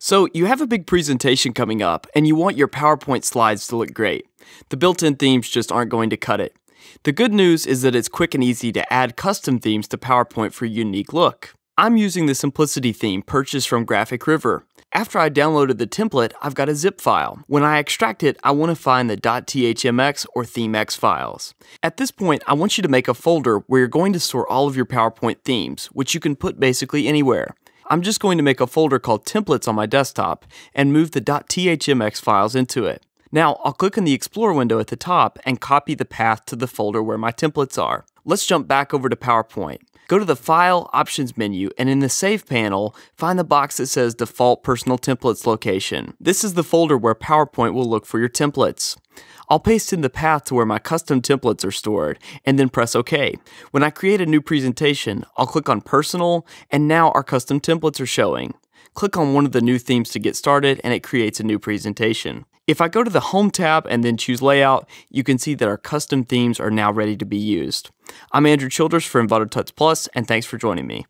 So, you have a big presentation coming up and you want your PowerPoint slides to look great. The built in themes just aren't going to cut it. The good news is that it's quick and easy to add custom themes to PowerPoint for a unique look. I'm using the Simplicity theme purchased from GraphicRiver. After I downloaded the template, I've got a zip file. When I extract it, I want to find the .thmx or themex files. At this point, I want you to make a folder where you're going to store all of your PowerPoint themes, which you can put basically anywhere. I'm just going to make a folder called templates on my desktop and move the .thmx files into it. Now, I'll click on the Explorer window at the top and copy the path to the folder where my templates are. Let's jump back over to PowerPoint. Go to the File Options menu and in the Save panel, find the box that says Default Personal Templates Location. This is the folder where PowerPoint will look for your templates. I'll paste in the path to where my custom templates are stored and then press OK. When I create a new presentation, I'll click on Personal and now our custom templates are showing. Click on one of the new themes to get started and it creates a new presentation. If I go to the Home tab and then choose Layout, you can see that our custom themes are now ready to be used. I'm Andrew Childers for Envato Tuts Plus, and thanks for joining me.